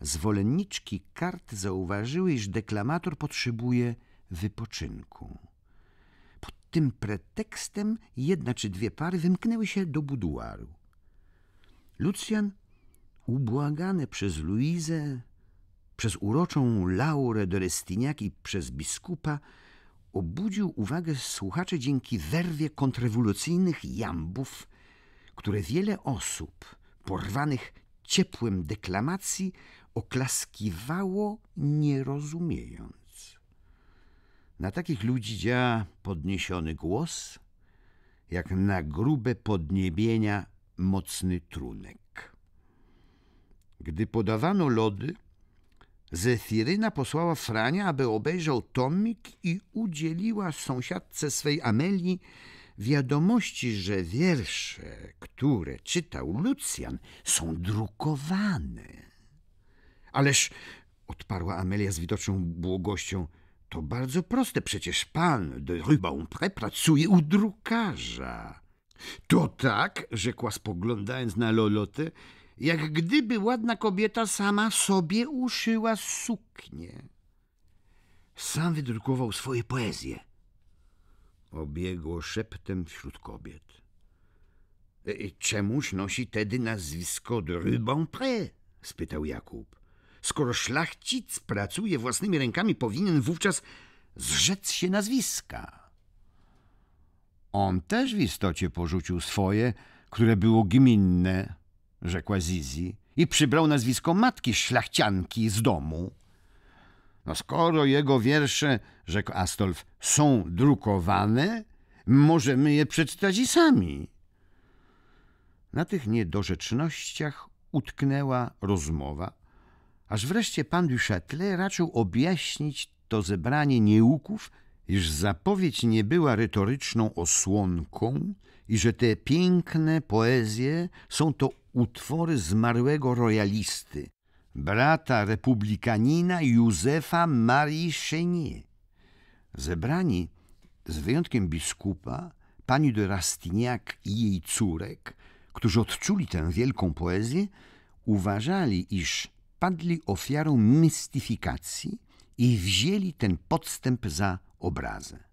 zwolenniczki kart zauważyły, iż deklamator potrzebuje wypoczynku. Pod tym pretekstem jedna czy dwie pary wymknęły się do buduaru. Lucjan, ubłagany przez Luizę, przez uroczą Laurę de Restiniak i przez biskupa, obudził uwagę słuchaczy dzięki werwie kontrrewolucyjnych jambów, które wiele osób porwanych ciepłem deklamacji oklaskiwało, nie rozumiejąc. Na takich ludzi działa podniesiony głos, jak na grube podniebienia mocny trunek. Gdy podawano lody, Zefiryna posłała Frania, aby obejrzał tomik i udzieliła sąsiadce swej Amelii wiadomości, że wiersze, które czytał Lucjan, są drukowane. Ależ, odparła Amelia z widoczną błogością, to bardzo proste, przecież pan de Rubempré pracuje u drukarza. To tak, rzekła spoglądając na Lolotę, jak gdyby ładna kobieta sama sobie uszyła suknię. Sam wydrukował swoje poezje. Obiegło szeptem wśród kobiet. E, czemuż nosi tedy nazwisko de Rubempré? spytał Jakub. Skoro szlachcic pracuje własnymi rękami, powinien wówczas zrzec się nazwiska. On też w istocie porzucił swoje, które było gminne, rzekła Zizi, i przybrał nazwisko matki szlachcianki z domu. No skoro jego wiersze, rzekł Astolf, są drukowane, możemy je przeczytać sami. Na tych niedorzecznościach utknęła rozmowa, aż wreszcie pan du Châtelet raczył objaśnić to zebranie nieuków, iż zapowiedź nie była retoryczną osłonką i że te piękne poezje są to utwory zmarłego rojalisty, brata republikanina Józefa Marii Chenier. Zebrani, z wyjątkiem biskupa, pani de Rastignac i jej córek, którzy odczuli tę wielką poezję, uważali, iż padli ofiarą mistyfikacji i wzięli ten podstęp za obrazę.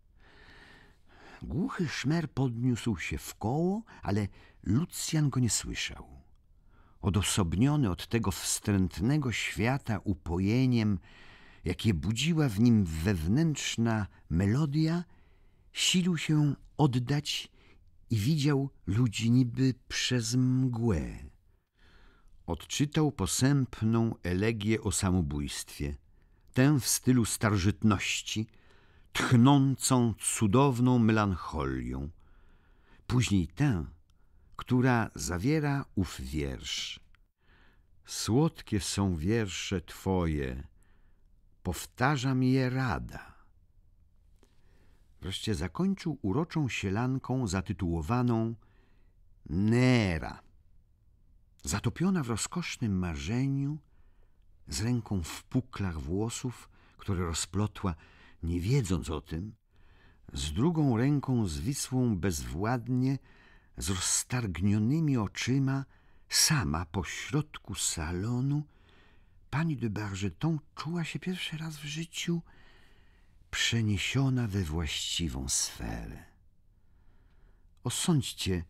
Głuchy szmer podniósł się w koło, ale Lucjan go nie słyszał. Odosobniony od tego wstrętnego świata upojeniem, jakie budziła w nim wewnętrzna melodia, silił się oddać i widział ludzi niby przez mgłę. Odczytał posępną elegię o samobójstwie, tę w stylu starożytności, tchnącą cudowną melancholią. Później tę, która zawiera ów wiersz. Słodkie są wiersze Twoje, powtarzam je rada. Wreszcie zakończył uroczą sielanką zatytułowaną Nera. Zatopiona w rozkosznym marzeniu, z ręką w puklach włosów, które rozplotła, nie wiedząc o tym, z drugą ręką zwisłą bezwładnie, z roztargnionymi oczyma, sama po środku salonu, pani de Bargeton czuła się pierwszy raz w życiu przeniesiona we właściwą sferę. Osądźcie,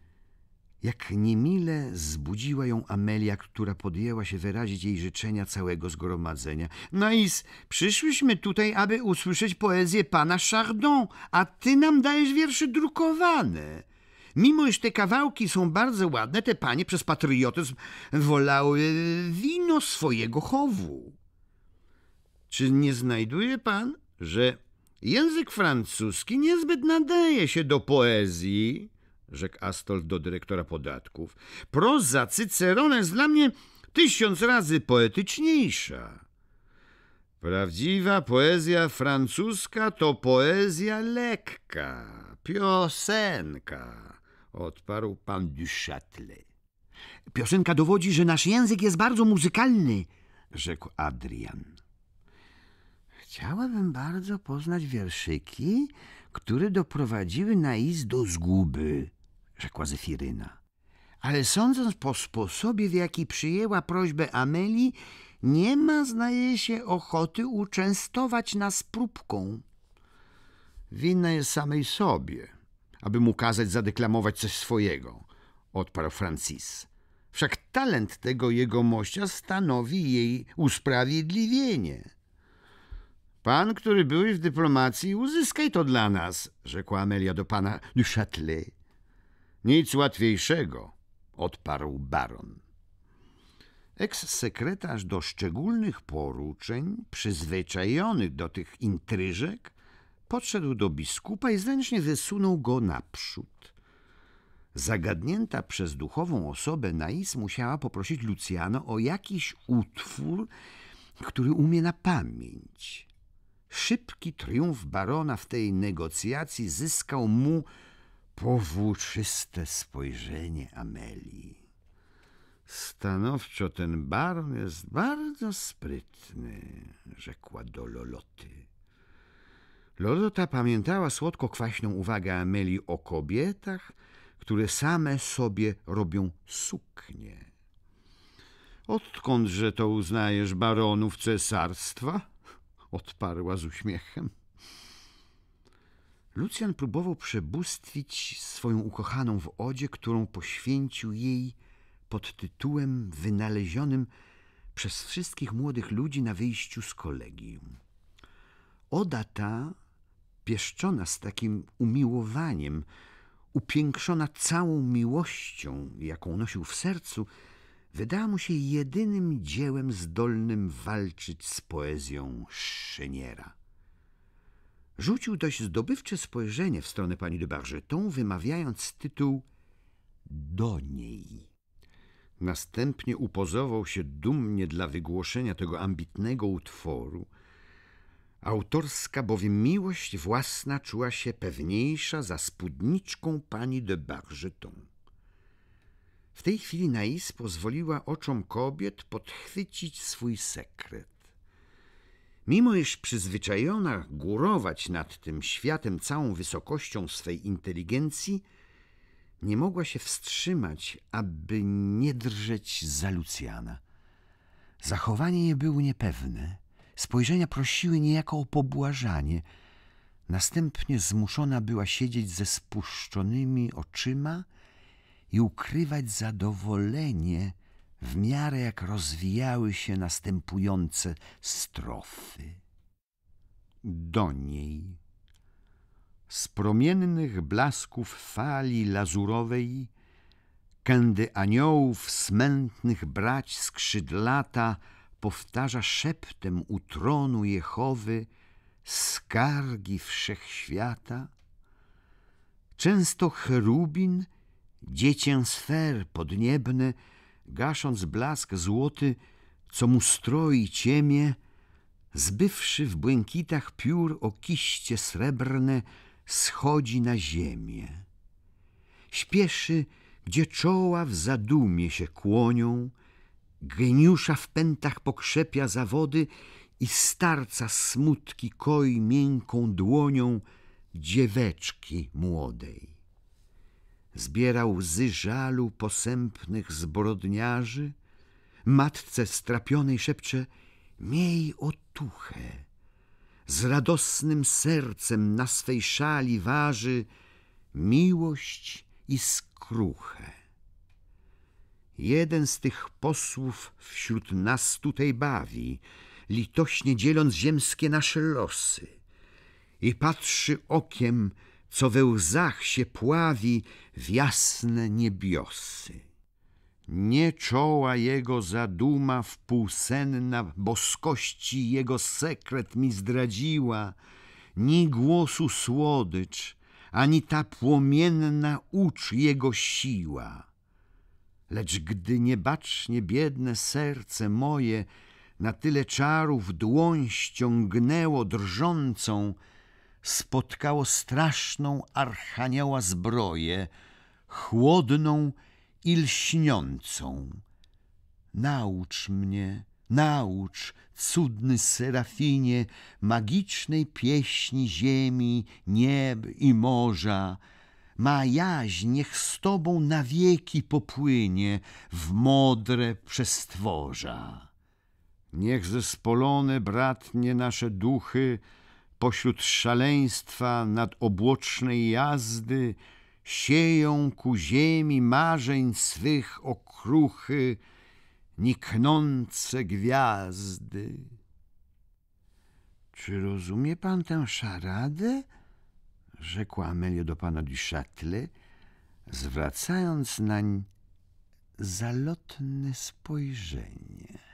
jak niemile zbudziła ją Amelia, która podjęła się wyrazić jej życzenia całego zgromadzenia. No i przyszłyśmy tutaj, aby usłyszeć poezję pana Chardon, a ty nam dajesz wiersze drukowane. Mimo, iż te kawałki są bardzo ładne, te panie przez patriotyzm wolały wino swojego chowu. Czy nie znajduje pan, że język francuski niezbyt nadaje się do poezji? Rzekł Astolf do dyrektora podatków. Proza Cycerona jest dla mnie tysiąc razy poetyczniejsza. Prawdziwa poezja francuska to poezja lekka, piosenka, odparł pan du Châtelet. Piosenka dowodzi, że nasz język jest bardzo muzykalny, rzekł Adrian. Chciałabym bardzo poznać wierszyki, które doprowadziły Nais do zguby, rzekła Zefiryna. Ale sądząc po sposobie, w jaki przyjęła prośbę Ameli, nie ma, zdaje się, ochoty uczęstować nas próbką. Winna jest samej sobie, aby mu kazać zadeklamować coś swojego, odparł Francis. Wszak talent tego jego mościa stanowi jej usprawiedliwienie. Pan, który byłeś w dyplomacji, uzyskaj to dla nas, rzekła Amelia do pana du Châtelet. Nic łatwiejszego, odparł baron. Eks-sekretarz do szczególnych poruczeń, przyzwyczajony do tych intryżek, podszedł do biskupa i zręcznie wysunął go naprzód. Zagadnięta przez duchową osobę Nais musiała poprosić Lucjano o jakiś utwór, który umie na pamięć. Szybki triumf barona w tej negocjacji zyskał mu powłóczyste spojrzenie Amelii. Stanowczo ten baron jest bardzo sprytny, rzekła do Loloty. Lolota pamiętała słodko-kwaśną uwagę Amelii o kobietach, które same sobie robią suknie. Odkądże to uznajesz baronów cesarstwa? Odparła z uśmiechem. Lucjan próbował przebóstwić swoją ukochaną w odzie, którą poświęcił jej pod tytułem wynalezionym przez wszystkich młodych ludzi na wyjściu z kolegium. Oda ta, pieszczona z takim umiłowaniem, upiększona całą miłością, jaką nosił w sercu, wydała mu się jedynym dziełem zdolnym walczyć z poezją Szyniera. Rzucił dość zdobywcze spojrzenie w stronę pani de Bargeton, wymawiając tytuł do niej. Następnie upozował się dumnie dla wygłoszenia tego ambitnego utworu. Autorska bowiem miłość własna czuła się pewniejsza za spódniczką pani de Bargeton. W tej chwili Nais pozwoliła oczom kobiet podchwycić swój sekret. Mimo iż przyzwyczajona górować nad tym światem całą wysokością swej inteligencji, nie mogła się wstrzymać, aby nie drżeć za Lucjana. Zachowanie jej było niepewne, spojrzenia prosiły niejako o pobłażanie. Następnie zmuszona była siedzieć ze spuszczonymi oczyma i ukrywać zadowolenie w miarę jak rozwijały się następujące strofy. Do niej z promiennych blasków fali lazurowej, kędy aniołów smętnych brać skrzydlata powtarza szeptem u tronu Jehowy skargi wszechświata. Często cherubin, dziecię sfer podniebne, gasząc blask złoty, co mu stroi ciemię, zbywszy w błękitach piór o kiście srebrne, schodzi na ziemię. Śpieszy, gdzie czoła w zadumie się kłonią, geniusza w pętach pokrzepia zawody i starca smutki koi miękką dłonią dzieweczki młodej. Zbiera łzy żalu posępnych zbrodniarzy, matce strapionej szepcze miej otuchę z radosnym sercem na swej szali waży miłość i skruchę. Jeden z tych posłów wśród nas tutaj bawi, litośnie dzieląc ziemskie nasze losy i patrzy okiem, co we łzach się pławi w jasne niebiosy. Nie czoła jego zaduma wpółsenna boskości jego sekret mi zdradziła, ni głosu słodycz, ani ta płomienna ucz jego siła. Lecz gdy niebacznie biedne serce moje na tyle czarów dłoń ściągnęło drżącą, spotkało straszną archanioła zbroję, chłodną i lśniącą. Naucz mnie, naucz, cudny serafinie, magicznej pieśni ziemi, nieb i morza. Ma jaźń niech z tobą na wieki popłynie w modre przestworza. Niech zespolone, bratnie, nasze duchy pośród szaleństwa nadobłocznej jazdy sieją ku ziemi marzeń swych okruchy, niknące gwiazdy. Czy rozumie pan tę szaradę? Rzekła Amelia do pana du Châtelet, zwracając nań zalotne spojrzenie.